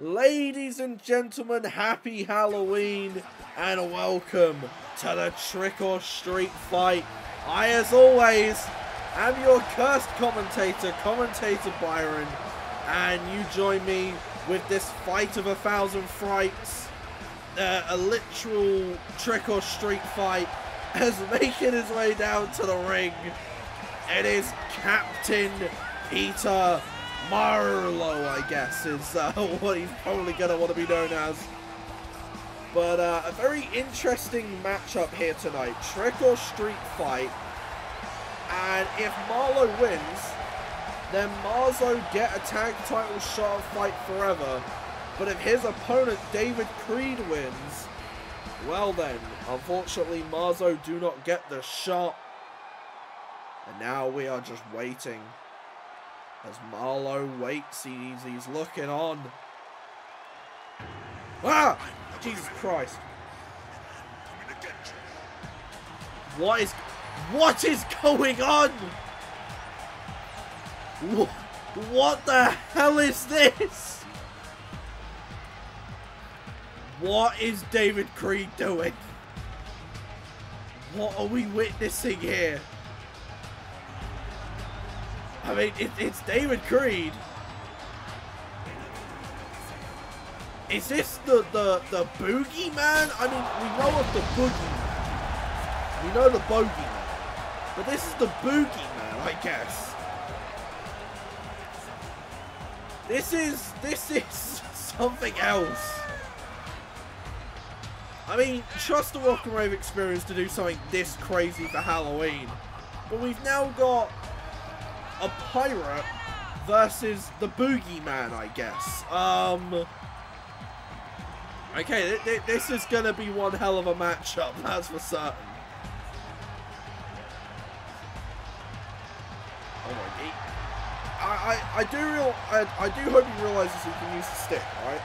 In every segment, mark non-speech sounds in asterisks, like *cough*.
Ladies and gentlemen, happy Halloween and welcome to the Trick or Street fight. I, as always, am your cursed commentator, Commentator Byron, and you join me with this fight of a thousand frights, uh, a literal Trick or Street fight, *laughs* as making his way down to the ring. It is Captain Peter Marlow, I guess, is uh, *laughs* what he's probably going to want to be known as. But uh, a very interesting matchup here tonight. Trick or Street fight. And if Marlow wins, then Marzo get a tag title shot fight forever. But if his opponent, David Creed, wins, well then, unfortunately, Marzo do not get the shot. And now we are just waiting. As Marlow waits, he's, he's looking on. Ah! Jesus Christ. What is... What is going on? What the hell is this? What is David Creed doing? What are we witnessing here? I mean, it, it's David Creed. Is this the, the, the boogeyman? I mean, we know of the boogeyman. We know the bogeyman. But this is the boogeyman, I guess. This is, this is *laughs* something else. I mean, trust the Rock and Rave experience to do something this crazy for Halloween. But we've now got a pirate versus the boogeyman, I guess. Um... Okay, th th this is going to be one hell of a matchup, *laughs* that's for certain. Oh my god. I, I, I do real I, I do hope he realizes he can use the stick, right?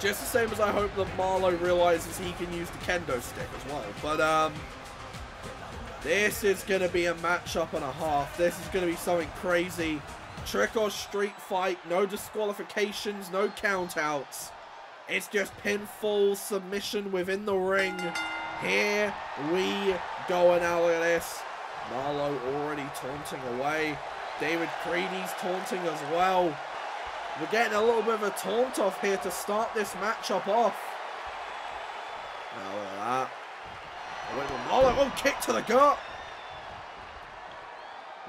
Just the same as I hope that Marlow realizes he can use the kendo stick as well. But um this is going to be a matchup and a half. This is going to be something crazy. Trick or street fight. No disqualifications. No countouts. It's just pinfall submission within the ring. Here we go. And now look at this. Marlow already taunting away. David Creedy's taunting as well. We're getting a little bit of a taunt off here to start this matchup off. Now look at that. Oh, oh, kick to the gut.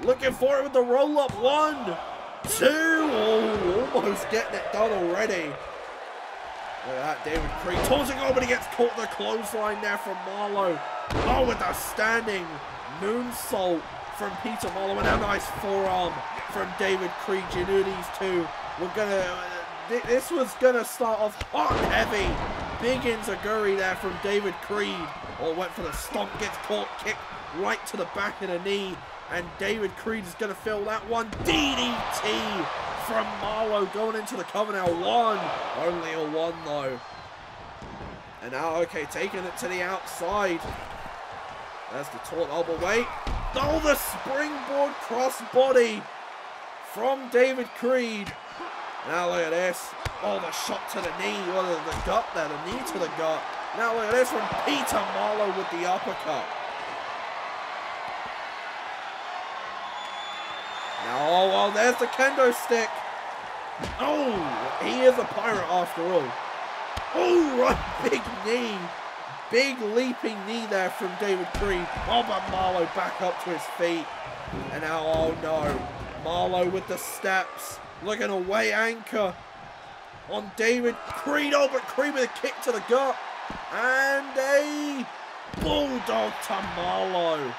Looking for it with the roll up. One, two. Oh, almost getting it done already. Look at that, David Creed tossing over, but he gets caught in the clothesline there from Marlow. Oh, with a standing moonsault from Peter Marlow, and a nice forearm from David Creed. You knew these two were gonna. This was gonna start off hot and heavy. Big Enzuigiri there from David Creed. Oh, went for the stomp, gets caught, kick right to the back of the knee. And David Creed is going to fill that one. DDT from Marlow going into the cover now. One. Only a one, though. And now, okay, taking it to the outside. There's the taunt. elbow. wait. Oh, the springboard crossbody from David Creed. Now look at this. Oh, the shot to the knee. Oh, the, the gut there. The knee to the gut. Now look at this from Peter Marlow with the uppercut. Now, oh, well, there's the kendo stick. Oh, he is a pirate after all. Oh, *laughs* right, big knee. Big leaping knee there from David Creed. Oh, but Marlow back up to his feet. And now, oh no. Marlow with the steps. Looking away anchor on David Creed. Oh, but Creed with a kick to the gut. And a Bulldog to Marlow.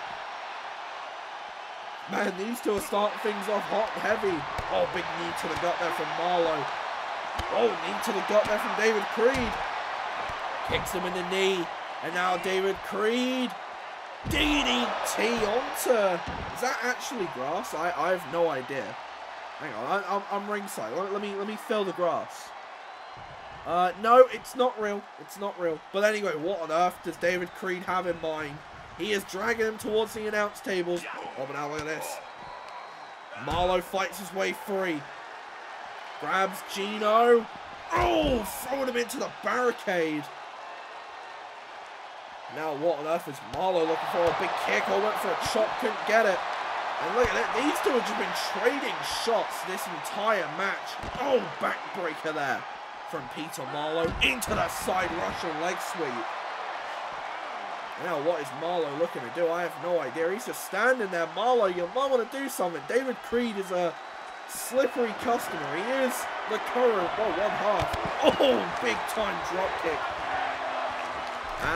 Man, these two starting things off hot and heavy. Oh, big knee to the gut there from Marlow. Oh, knee to the gut there from David Creed. Kicks him in the knee. And now David Creed. DDT onto. Is that actually grass? I, I have no idea. Hang on, I, am I'm ringside. Let, let, me let me fill the grass. Uh, no, it's not real. It's not real. But anyway, what on earth does David Creed have in mind? He is dragging him towards the announce table. Oh, but now look at this. Marlow fights his way free. Grabs Gino. Oh, throwing him into the barricade. Now what on earth is Marlow looking for? A big kick or went for a chop, couldn't get it. And look at it, these two have just been trading shots this entire match. Oh, backbreaker there from Peter Marlow into the side Russian leg sweep. Now what is Marlow looking to do? I have no idea. He's just standing there. Marlow, you might want to do something. David Creed is a slippery customer. He is the current, well, one half. Oh, big time drop kick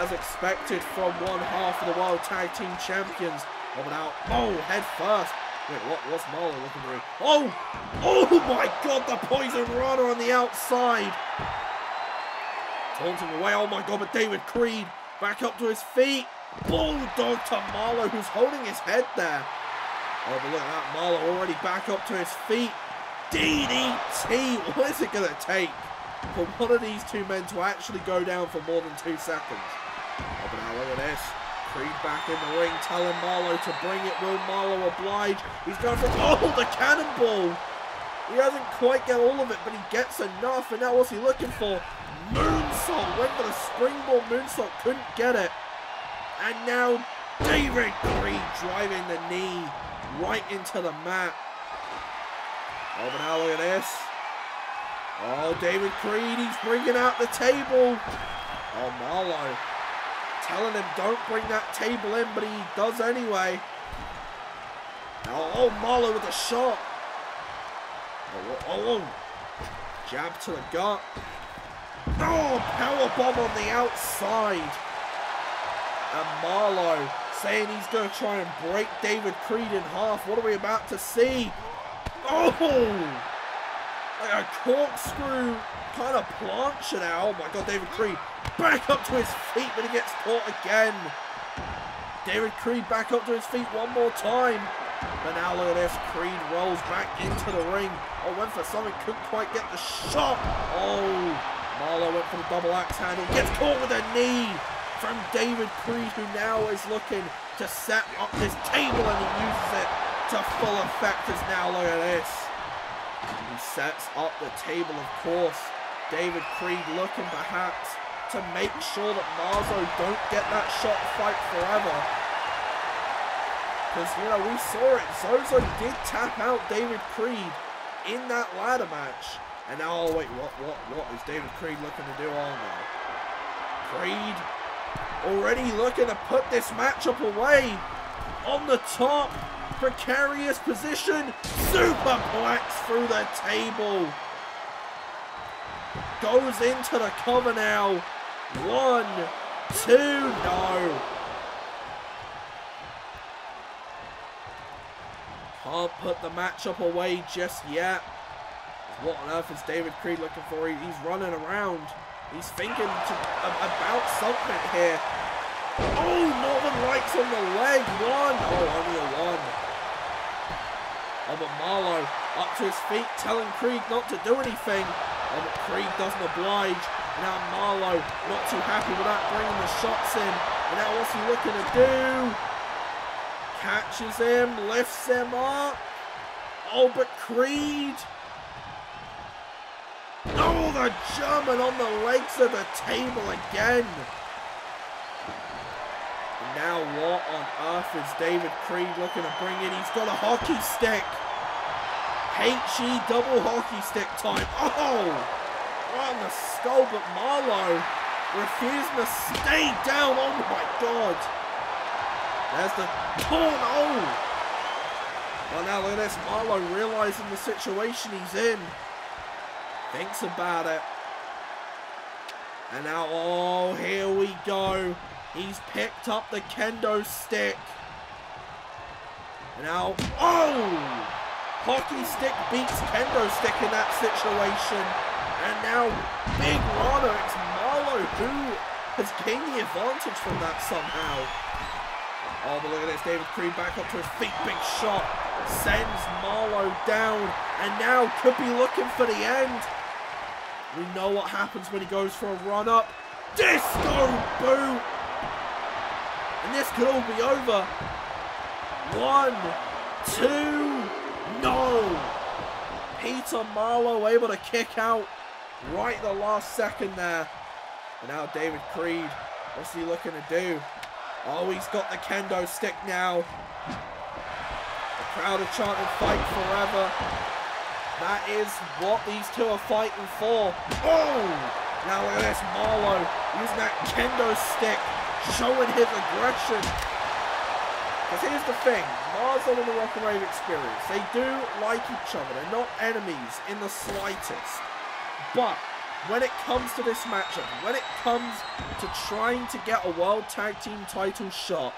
as expected from one half of the World Tag Team Champions. Over now, oh, head first. Wait, what, what's Marlow looking do? Oh, oh my God, the Poison Rana on the outside. Taunting away, oh my God, but David Creed back up to his feet. Bulldog to Marlow, who's holding his head there. Oh, but look at that, Marlow already back up to his feet. DDT, what is it going to take? for one of these two men to actually go down for more than two seconds. Oh, but now look at this. Creed back in the ring, telling Marlow to bring it. Will Marlow oblige? He's going for, oh, the cannonball! He hasn't quite get all of it, but he gets enough. And now what's he looking for? Moonsault. Went for the springboard moonsault, couldn't get it. And now David Creed driving the knee right into the mat. Oh, but now look at this. Oh, David Creed, he's bringing out the table. Oh, Marlow telling him don't bring that table in, but he does anyway. Oh, oh Marlow with a shot. Oh, oh, oh, jab to the gut. Oh, power bomb on the outside. And Marlow saying he's going to try and break David Creed in half. What are we about to see? Oh! like a corkscrew kind of plancha now. Oh my god, David Creed back up to his feet, but he gets caught again. David Creed back up to his feet one more time. But now look at this, Creed rolls back into the ring. Oh, went for something, couldn't quite get the shot. Oh, Marlow went for the double axe handle, gets caught with a knee from David Creed, who now is looking to set up this table and he uses it to full effect as now look at this. He sets up the table, of course. David Creed looking perhaps to make sure that Marzo don't get that shot fight forever. Because, you know, we saw it. Zozo did tap out David Creed in that ladder match. And now, oh wait, what, what, what is David Creed looking to do on now? Creed already looking to put this matchup away on the top precarious position. Superplex through the table. Goes into the cover now. One, two, no. Can't put the matchup away just yet. What on earth is David Creed looking for? He's running around. He's thinking to, about something here. Oh, Northern Lights on the leg. One. Oh, only a one. Oh, but Marlow up to his feet, telling Creed not to do anything. But Creed doesn't oblige. And now Marlow not too happy with that, bringing the shots in. And now what's he looking to do? Catches him, lifts him up. Oh, but Creed. Oh, the German on the legs of the table again. Now what on earth is David Creed looking to bring in? He's got a hockey stick. HE double hockey stick time. Oh! Right on the skull, but Marlow refusing to stay down. Oh my god. There's the torn. Oh! Well, now look at this. Marlow realizing the situation he's in. Thinks about it. And now, oh, here we go. He's picked up the kendo stick. And now, oh! Hockey stick beats kendo stick in that situation. And now, Big Rana, it's Marlow who has gained the advantage from that somehow. Oh, but look at this. David Creed back up to his feet. Big shot. Sends Marlow down. And now could be looking for the end. We know what happens when he goes for a run up. Disco boot and this could all be over. One, two. Peter Marlow able to kick out right the last second there. And now David Creed, what's he looking to do? Oh, he's got the kendo stick now. The crowd are chanting fight forever. That is what these two are fighting for. Oh! Now look at this, Marlow using that kendo stick, showing his aggression. Because here's the thing, Marzon and the Rock and Rave Experience, they do like each other. They're not enemies in the slightest. But when it comes to this matchup, when it comes to trying to get a World Tag Team title shot,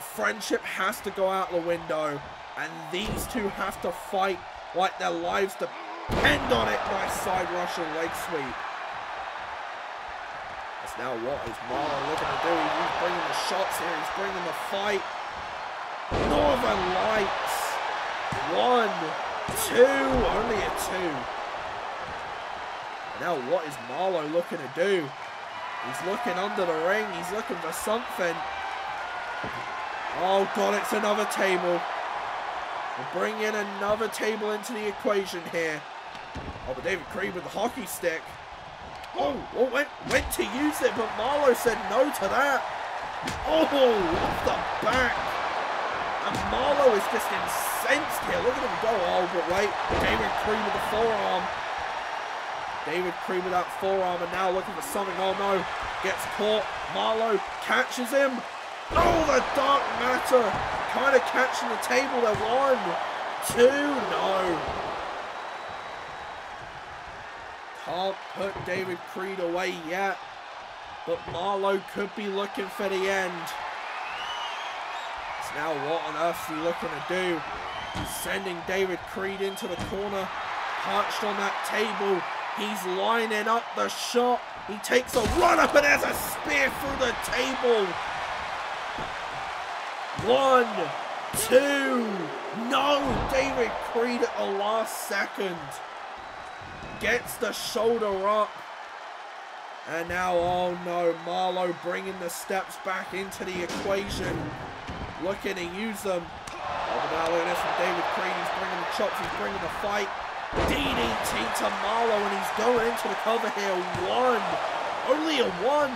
friendship has to go out the window, and these two have to fight like their lives depend on it. Nice side Russian leg sweep. Now what is Marlon looking to do? He's bringing the shots here. He's bringing the fight. Northern Lights. One, two, only a two. Now what is Marlow looking to do? He's looking under the ring. He's looking for something. Oh, God, it's another table. Bringing another table into the equation here. Oh, but David Creed with the hockey stick. Oh, oh went, went to use it, but Marlow said no to that. Oh, off the back. And Marlow is just incensed here. Look at him go. Oh, but wait. David Creed with the forearm. David Creed with that forearm and now looking for something. Oh no, gets caught. Marlow catches him. Oh, the Dark Matter kind of catching the table there. One, two, no. Can't put David Creed away yet. But Marlow could be looking for the end. So now what on earth is he looking to do? Sending David Creed into the corner. Perched on that table. He's lining up the shot. He takes a run up and there's a spear through the table. One, two, no, David Creed at the last second. Gets the shoulder up. And now, oh no, Marlow bringing the steps back into the equation. Looking to use them. Oh, now look at this from David Creed. He's bringing the chops, he's bringing the fight. DDT to Marlow, and he's going into the cover here. One. Only a one.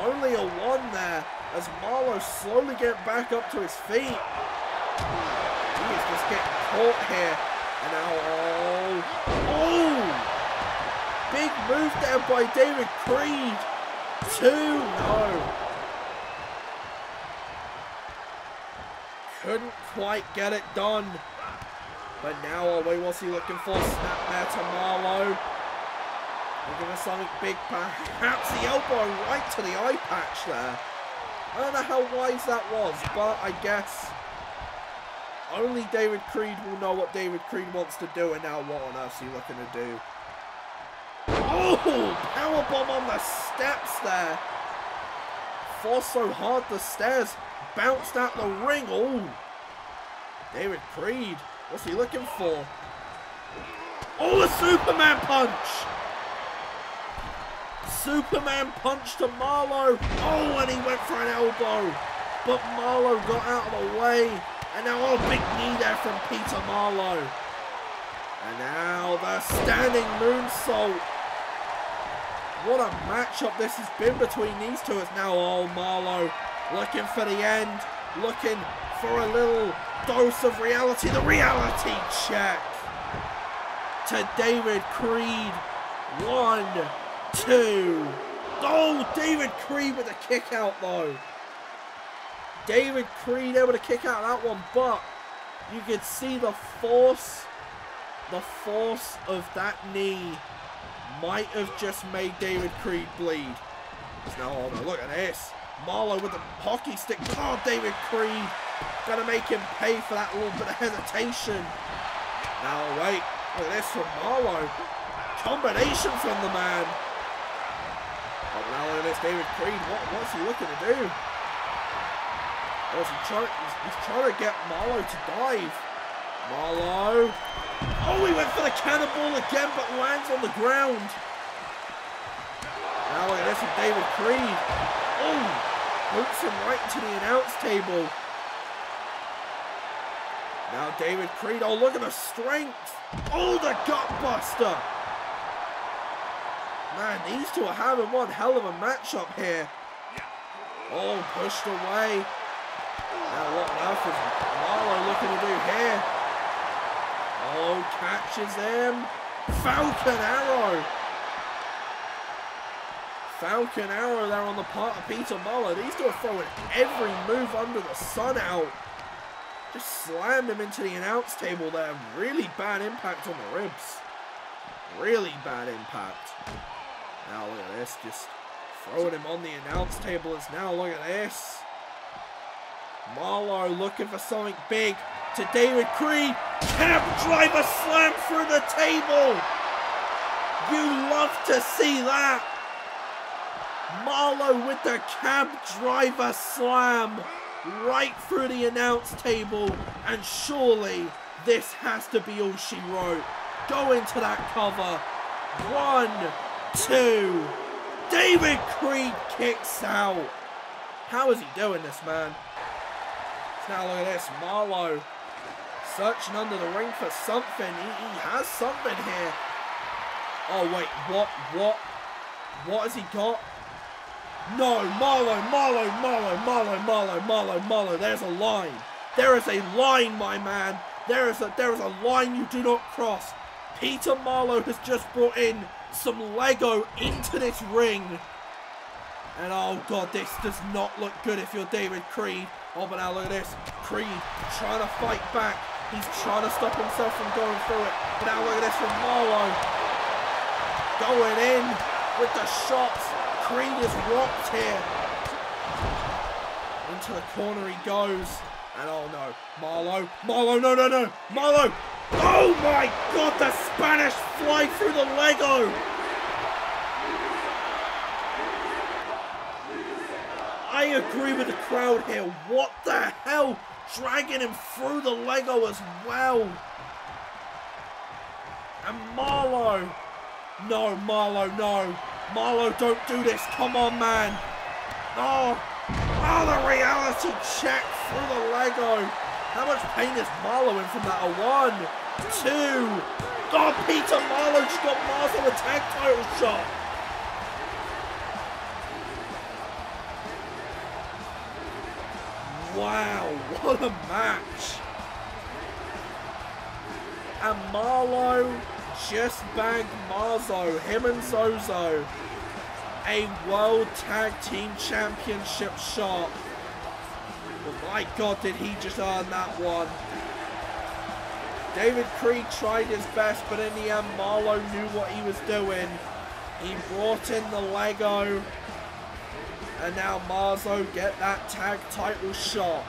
Only a one there as Marlow slowly getting back up to his feet. He is just getting caught here. And now, oh, oh! Big move there by David Creed. Two, no. Couldn't quite get it done. But now, oh wait, what's he looking for? Snap there to Marlow. Looking for something big, perhaps the elbow right to the eye patch there. I don't know how wise that was, but I guess only David Creed will know what David Creed wants to do, and now what on earth is he looking to do? Oh, powerbomb on the steps there. Force so hard the stairs bounced out the ring. Oh, David Creed What's he looking for? Oh, a Superman punch! Superman punch to Marlow. Oh, and he went for an elbow. But Marlow got out of the way. And now, oh, big knee there from Peter Marlow. And now the standing moonsault. What a matchup this has been between these two. It's now, oh, Marlow looking for the end. Looking for a little dose of reality. The reality check to David Creed. One, two. Oh, David Creed with a kick out though. David Creed able to kick out that one, but you could see the force, the force of that knee might have just made David Creed bleed. now, oh, look at this. Marlow with the hockey stick. Oh, David Creed Gonna make him pay for that little bit of hesitation. Now wait, look at this from Marlow. Combination from the man. Oh, now look at this, David Creed. What, what's he looking to do? Oh, he trying, he's, he's trying to get Marlow to dive. Marlow. Oh, he went for the cannonball again, but lands on the ground. Now look at this from David Creed. Oh, boots him right into the announce table. Now David Creed, oh look at the strength. Oh, the gut buster. Man, these two are having one hell of a matchup here. Oh, pushed away. Now what is Marlow looking to do here? Oh, catches him. Falcon arrow. Falcon arrow there on the part of Peter Marlow. These two are throwing every move under the sun out. Just slammed him into the announce table there. Really bad impact on the ribs. Really bad impact. Now look at this. Just throwing him on the announce table as now look at this. Marlow looking for something big to David Creed. Cab driver slam through the table. You love to see that. Marlow with the cab driver slam right through the announce table. And surely this has to be all she wrote. Go into that cover. One, two. David Creed kicks out. How is he doing this, man? Now look at this. Marlow searching under the ring for something. He, he has something here. Oh, wait. What? What? What has he got? No, Marlow, Marlow, Marlow, Marlow, Marlow, Marlow, Marlow. There's a line. There is a line, my man. There is a there is a line you do not cross. Peter Marlow has just brought in some Lego into this ring. And oh god, this does not look good if you're David Creed. Oh, but now look at this. Creed trying to fight back. He's trying to stop himself from going through it. But now look at this from Marlow. Going in with the shots. Creed is rocked here. Into the corner he goes. And oh no, Marlow. Marlow, no, no, no. Marlow. Oh my god, the Spanish fly through the Lego. Agree with the crowd here. What the hell? Dragging him through the Lego as well. And Marlow. No, Marlow, no. Marlow, don't do this. Come on, man. Oh, oh, the reality check through the Lego. How much pain is Marlow in from that? A one, two. God, Peter Marlow just got on the tag title shot. Wow, what a match. And Marlow just bagged Marzo, him and Zozo, a World Tag Team Championship shot. But my God, did he just earn that one. David Creed tried his best, but in the end, Marlow knew what he was doing. He brought in the Lego, and now Marzo get that tag title shot.